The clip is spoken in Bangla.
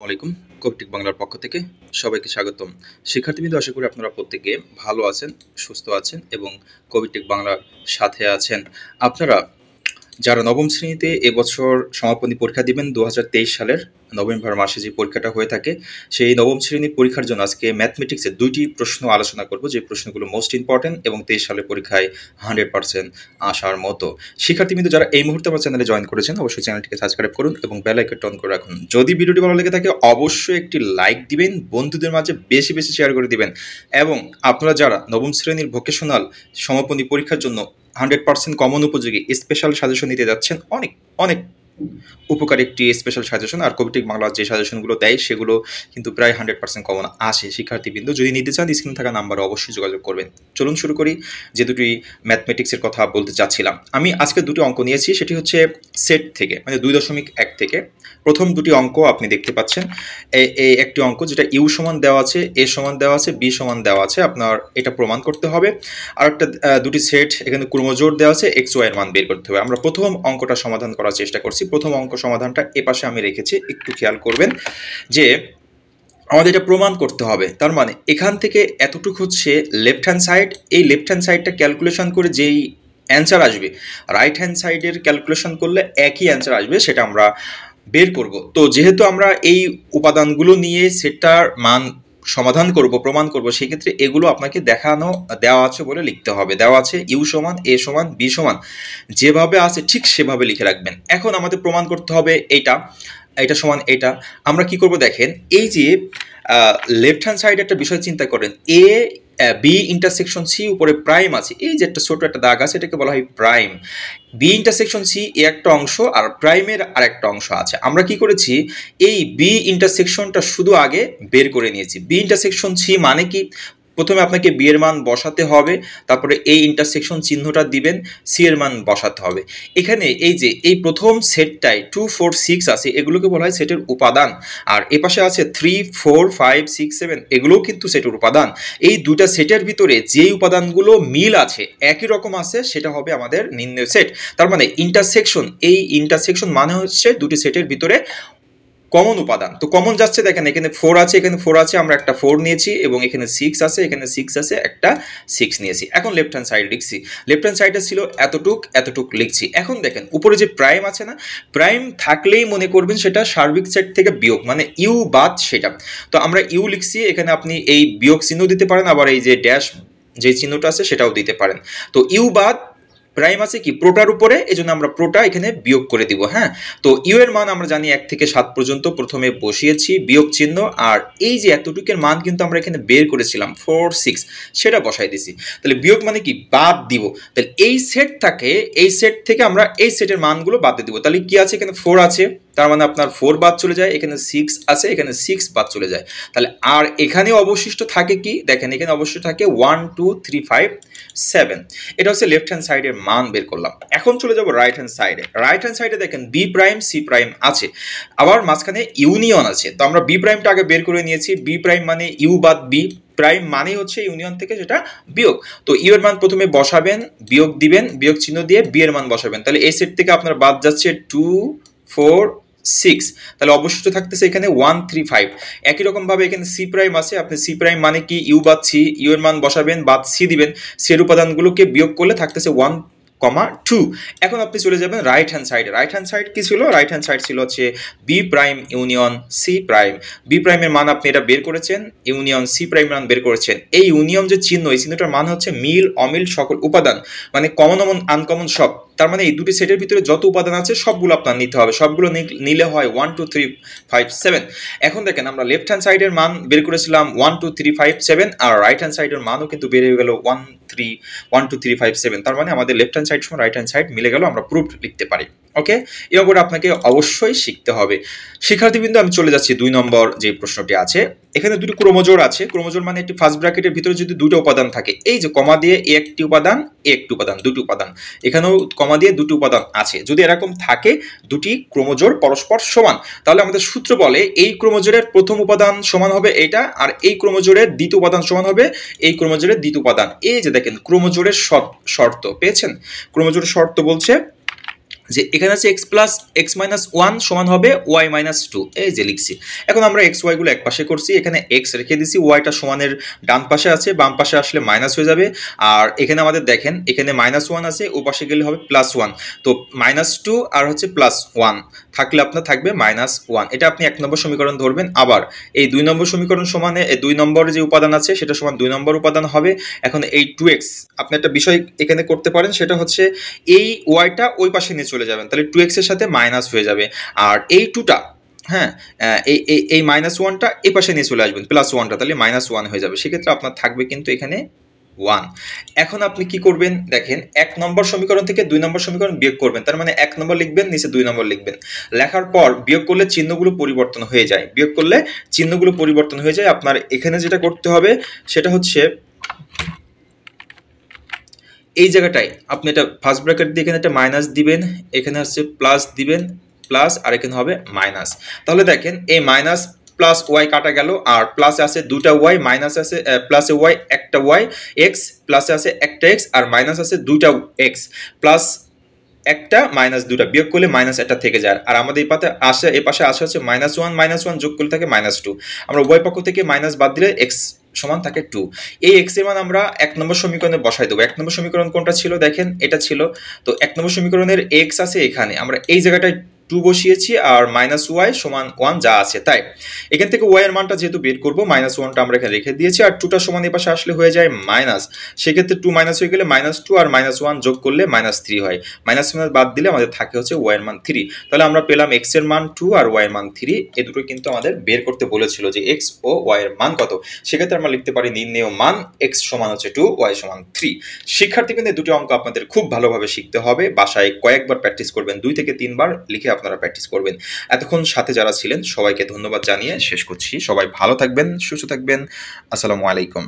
আলাইকুম কবিটিক বাংলার পক্ষ থেকে সবাইকে স্বাগতম। শিক্ষার্থীবৃন্দ, আশা করি আপনারা প্রত্যেকে ভালো আছেন, সুস্থ আছেন এবং কবিটিক বাংলার সাথে আছেন। আপনারা যারা নবম শ্রেণীতে এবছর সমাপনী পরীক্ষা দিবেন দু হাজার তেইশ সালের নভেম্বর মাসে যে পরীক্ষাটা হয়ে থাকে, সেই নবম শ্রেণির পরীক্ষার জন্য আজকে ম্যাথমেটিক্সের দুইটি প্রশ্ন আলোচনা করব, যে প্রশ্নগুলো মোস্ট ইম্পর্টেন্ট এবং তেইশ সালে পরীক্ষায় হান্ড্রেড পার্সেন্ট আসার মতো। শিক্ষার্থী কিন্তু যারা এই মুহূর্তে আমার চ্যানেলে জয়েন করেছেন, অবশ্যই চ্যানেলটিকে সাবস্ক্রাইব করুন এবং বেল টন করে রাখুন। যদি ভিডিওটি ভালো লেগে থাকে, অবশ্যই একটি লাইক দিবেন, বন্ধুদের মাঝে বেশি বেশি শেয়ার করে দিবেন। এবং আপনারা যারা নবম শ্রেণির ভোকেশনাল সমাপনী পরীক্ষার জন্য হান্ড্রেড পার্সেন্ট কমন উপযোগী স্পেশাল সাজেশন নিতে যাচ্ছেন, অনেক অনেক উপকার একটি স্পেশাল সাজেশন আর কবিটিক বাংলার যে সাজেশনগুলো দেয়, সেগুলো কিন্তু প্রায় হান্ড্রেড পার্সেন্ট কমন আসে শিক্ষার্থীবৃন্দ, যদি নিতে চান স্ক্রিনে থাকা নাম্বারে অবশ্যই যোগাযোগ করবেন। চলুন শুরু করি যে দুটি ম্যাথমেটিক্সের কথা বলতে চাচ্ছিলাম। আমি আজকে দুটি অঙ্ক নিয়েছি, সেটি হচ্ছে সেট থেকে মানে দুই দশমিক এক থেকে। প্রথম দুটি অঙ্ক আপনি দেখতে পাচ্ছেন। এই একটি অঙ্ক যেটা ইউ সমান দেওয়া আছে এ সমান দেওয়া আছে বি সমান দেওয়া আছে, আপনার এটা প্রমাণ করতে হবে। আর একটা দুটি সেট এখানে ক্রমজোর দেওয়া আছে এক্স ওয়াই এর মান বের করতে হবে। আমরা প্রথম অঙ্কটা সমাধান করার চেষ্টা করছি প্রথম অঙ্ক সমাধানটা এপাশে আমি রেখেছি, একটু খেয়াল করবেন যে আমাদের এটা প্রমাণ করতে হবে। তার মানে এখান থেকে এতটুকু হচ্ছে লেফট হ্যান্ড সাইড এই লেফট হ্যান্ড সাইডটা ক্যালকুলেশন করে যেই অ্যান্সার আসবে রাইট হ্যান্ড সাইডের ক্যালকুলেশন করলে একই অ্যান্সার আসবে, সেটা আমরা বের করব। তো যেহেতু আমরা এই উপাদানগুলো নিয়ে সেটার মান সমাধান করব, প্রমাণ করব, সেক্ষেত্রে এগুলো আপনাকে দেখানো, দেওয়া আছে বলে লিখতে হবে। দেওয়া আছে ইউ সমান, এ সমান, বি সমান। যেভাবে আছে ঠিক সেভাবে লিখে রাখবেন। এখন আমাদের প্রমাণ করতে হবে এটা এটা সমান এটা। আমরা কি করব দেখেন, এই যে লেফট হ্যান্ড সাইড একটা বিষয় চিন্তা করেন। এ বি ইন্টারসেকশন সি উপরে প্রাইম আছে। এই যে একটা ছোট একটা দাগ আছে, এটাকে বলা হয় প্রাইম বি ইন্টারসেকশন সি এ একটা অংশ আর প্রাইমের আর একটা অংশ আছে। আমরা কি করেছি? এই বি ইন্টারসেকশনটা শুধু আগে বের করে নিয়েছি। বি ইন্টারসেকশন সি মানে কি? প্রথমে আপনাকে বি এর মান বসাতে হবে, তারপরে এই ইন্টারসেকশন চিহ্নটা দিবেন সি এর মান বসাতে হবে। এখানে এই যে, এই প্রথম সেটটায় টু ফোর সিক্স আছে, এগুলোকে বলা হয় সেটের উপাদান, আর এ পাশে আছে three four five six seven এগুলোও কিন্তু সেটের উপাদান। এই দুটা সেটের ভিতরে যেই উপাদানগুলো মিল আছে, একই রকম আছে, সেটা হবে আমাদের নির্ণয় সেট। তার মানে ইন্টারসেকশন এই ইন্টারসেকশন মানে হচ্ছে দুটি সেটের ভিতরে কমন উপাদান। তো কমন যাচ্ছে, দেখেন এখানে ফোর আছে, এখানে ফোর আছে, আমরা একটা ফোর নিয়েছি এবং এখানে সিক্স আছে, এখানে সিক্স আছে, একটা সিক্স নিয়েছি। এখন লেফট হ্যান্ড সাইড লিখছি। লেফট হ্যান্ড সাইডে ছিল এতটুক এতটুক লিখছি। এখন দেখেন, উপরে যে প্রাইম আছে না প্রাইম থাকলেই মনে করবেন সেটা সার্বিক সেট থেকে বিয়োগ মানে ইউ বাদ সেটা। তো আমরা ইউ লিখছি, এখানে আপনি এই বিয়োগ চিহ্ন দিতে পারেন, আবার এই যে ড্যাশ যে চিহ্নটা আছে সেটাও দিতে পারেন। তো ইউ বাদ প্রাইম আছে কি? প্রোটার উপরে এই জন্য আমরা প্রোটা এখানে বিয়োগ করে দিব হ্যাঁ? তো ইউ এর মান আমরা জানি এক থেকে সাত পর্যন্ত, প্রথমে বসিয়েছি, বিয়োগ চিহ্ন, আর এই যে এতটুকের মান কিন্তু আমরা এখানে বের করেছিলাম ফোর সিক্স সেটা বসাই দিছি। তাহলে বিয়োগ মানে কি? বাদ দিব। তাহলে এই সেট থাকে, এই সেট থেকে আমরা এই সেটের মানগুলো বাদ দিয়ে দিব। তাহলে কি আছে এখানে? ফোর আছে। তার মানে আপনার ফোর বাদ চলে যায়, এখানে সিক্স আছে, এখানে সিক্স বাদ চলে যায়। তাহলে আর এখানে অবশিষ্ট থাকে কি? দেখেন, এখানে অবশিষ্ট থাকে one two three five seven এটা হচ্ছে লেফট হ্যান্ড সাইডের মান বের করলাম। এখন চলে যাব রাইট হ্যান্ড সাইডে রাইট হ্যান্ড সাইডে দেখেন বি প্রাইম সি প্রাইম আছে। আবার মাঝখানে ইউনিয়ন আছে। তো আমরা বি প্রাইমটা আগে বের করে নিয়েছি। বি প্রাইম মানে ইউ বাদ বি প্রাইম মানে হচ্ছে ইউনিয়ন থেকে সেটা বিয়োগ। তো ইউ এর মান প্রথমে বসাবেন, বিয়োগ দিবেন, বিয়োগ চিহ্ন দিয়ে বি এর মান বসাবেন। তাহলে এই সেট থেকে আপনার বাদ যাচ্ছে টু ফোর সিক্স তাহলে অবশিষ্ট থাকতেছে এখানে ওয়ান থ্রি ফাইভ একই রকমভাবে এখানে সি প্রাইম আছে, আপনি সি প্রাইম মানে কি? ইউ বাদ সি ইউ এর মান বসাবেন, বাদ সি দিবেন। সি এর উপাদানগুলোকে বিয়োগ করলে থাকতেছে ওয়ান কমা টু এখন আপনি চলে যাবেন রাইট হ্যান্ড সাইডে রাইট হ্যান্ড সাইড কি ছিল? রাইট হ্যান্ড সাইড ছিল হচ্ছে B prime union C prime B প্রাইমের মান আপনি এটা বের করেছেন ইউনিয়ন সি প্রাইম মান বের করেছেন। এই ইউনিয়ন যে চিহ্ন, এই চিহ্নটার মান হচ্ছে মিল, অমিল সকল উপাদান। মানে কমন অমন আনকমন সব। তার মানে এই দুটি সেটের ভিতরে যত উপাদান আছে সবগুলো আপনার নিতে হবে। সবগুলো নিলে হয় one two three five seven এখন দেখেন আমরা লেফট হ্যান্ড সাইডের মান বের করেছিলাম one two three five seven আর রাইট হ্যান্ড সাইডের মানও কিন্তু বেড়ে গেল one three one two three five seven তার মানে আমাদের লেফট হ্যান্ড সাইড সময় রাইট হ্যান্ড সাইড মিলে গেল, আমরা প্রুফ লিখতে পারি। ওকে এই অঙ্কটা আপনাকে অবশ্যই শিখতে হবে। শিক্ষার্থীবৃন্দ, আমি চলে যাচ্ছি দুই নম্বর যে প্রশ্নটি আছে। এখানে দুটি ক্রোমোজোর আছে। ক্রোমোজোর মানে একটি ফার্স্ট ব্র্যাকেটের ভিতরে যদি দুটো উপাদান থাকে, এই যে কমা দিয়ে একটি উপাদান একটি উপাদান, দুটি উপাদান, এখানেও কমা দিয়ে দুটি উপাদান আছে। যদি এরকম থাকে, দুটি ক্রোমোজোর পরস্পর সমান, তাহলে আমাদের সূত্র বলে এই ক্রোমোজোরের প্রথম উপাদান সমান হবে এটা, আর এই ক্রোমোজোরের দ্বিতীয় উপাদান সমান হবে এই ক্রোমোজোরের দ্বিতীয় উপাদান। এই যে দেখেন, ক্রোমোজোরের শর্ত, পেয়েছেন? ক্রোমোজোরের শর্ত বলছে যে এখানে আছে X plus X minus one সমান হবে ওয়াই মাইনাস টু এই যে লিখছি। এখন আমরা এক্স ওয়াইগুলো এক পাশে করছি, এখানে এক্স রেখে দিছি ওয়াইটা সমানের ডান পাশে আছে, বাম পাশে আসলে মাইনাস হয়ে যাবে। আর এখানে আমাদের দেখেন, এখানে মাইনাস ওয়ান আছে ও পাশে গেলে হবে প্লাস ওয়ান তো মাইনাস টু আর হচ্ছে প্লাস ওয়ান থাকলে আপনার থাকবে মাইনাস ওয়ান এটা আপনি এক নম্বর সমীকরণ ধরবেন। আবার এই দুই নম্বর সমীকরণ সমানে দুই নম্বরের যে উপাদান আছে, সেটা সমান দুই নম্বর উপাদান হবে। এখন এই টু এক্স আপনি একটা বিষয় এখানে করতে পারেন, সেটা হচ্ছে এই ওয়াইটা ওই পাশে নিয়ে চলে যাবেন, তাহলে টু এক্সের সাথে মাইনাস হয়ে যাবে। আর এই টুটা হ্যাঁ এই এই মাইনাস ওয়ানটা এই পাশে নিয়ে চলে আসবেন প্লাস ওয়ানটা তাহলে মাইনাস ওয়ান হয়ে যাবে। সেক্ষেত্রে আপনার থাকবে কিন্তু এখানে ওয়ান এখন আপনি কি করবেন, দেখেন, এক নম্বর সমীকরণ থেকে দুই নম্বর সমীকরণ বিয়োগ করবেন, তার মানে এক নম্বর লিখবেন, নিচে দুই নম্বর লিখবেন। লেখার পর বিয়োগ করলে চিহ্নগুলো পরিবর্তন হয়ে যায়। বিয়োগ করলে চিহ্নগুলো পরিবর্তন হয়ে যায়। আপনার এখানে যেটা করতে হবে, সেটা হচ্ছে এই জায়গাটায় আপনি এটা ফার্স্ট ব্র্যাকেট দিয়ে এখানে একটা মাইনাস দিবেন, এখানে হচ্ছে প্লাস দিবেন প্লাস আর এখানে হবে মাইনাস তাহলে দেখেন, এই মাইনাস প্লাস ওয়াই কাটা গেল, আর প্লাসে আছে দুটা ওয়াই মাইনাস আছে প্লাসে ওয়াই একটা ওয়াই এক্স প্লাসে আছে একটা এক্স আর মাইনাস আছে দুটা এক্স প্লাস একটা মাইনাস দুটা, বিয়োগ করলে মাইনাস একটা থেকে যায়। আর আমাদের এই পাতে আসে এ পাশে আসে হচ্ছে মাইনাস ওয়ান মাইনাস ওয়ান যোগ করলে থাকে মাইনাস টু আমরা উভয় পক্ষ থেকে মাইনাস বাদ দিলে এক্স সমান থাকে টু এই এক্সের মান আমরা এক নম্বর সমীকরণে বসাই দেবো। এক নম্বর সমীকরণ কোনটা ছিল? দেখেন, এটা ছিল। তো এক নম্বর সমীকরণের এক্স আছে এখানে। আমরা এই জায়গাটায় টু বসিয়েছি আর মাইনাস ওয়াই সমান ওয়ান যা আছে তাই। এখান থেকে ওয়াই এর মানটা যেহেতু বের করব মাইনাস ওয়ানটা আমরা এখানে রেখে দিয়েছি আর টুটা সমান এ পাশে আসলে হয়ে যায় মাইনাস সেক্ষেত্রে টু মাইনাস হয়ে গেলে মাইনাস টু আর মাইনাস ওয়ান যোগ করলে মাইনাস থ্রি হয়। মাইনাস মাইনাস বাদ দিলে আমাদের থাকে হচ্ছে ওয়াই এর মান থ্রি তাহলে আমরা পেলাম এক্সের মান টু আর ওয়াই এর মান থ্রি এ দুটো কিন্তু আমাদের বের করতে বলেছিল যে এক্স ও ওয়াই এর মান কত। সেক্ষেত্রে আমরা লিখতে পারি নির্ণেয় মান এক্স সমান হচ্ছে টু ওয়াই সমান থ্রি শিক্ষার্থীবৃন্দের দুটো অঙ্ক আপনাদের খুব ভালোভাবে শিখতে হবে। বাসায় কয়েকবার প্র্যাকটিস করবেন, দুই থেকে তিনবার লিখে আপনারা প্র্যাকটিস করবেন। এতক্ষণ সাথে যারা ছিলেন, সবাইকে ধন্যবাদ জানিয়ে শেষ করছি। সবাই ভালো থাকবেন, সুস্থ থাকবেন। আসসালামু আলাইকুম।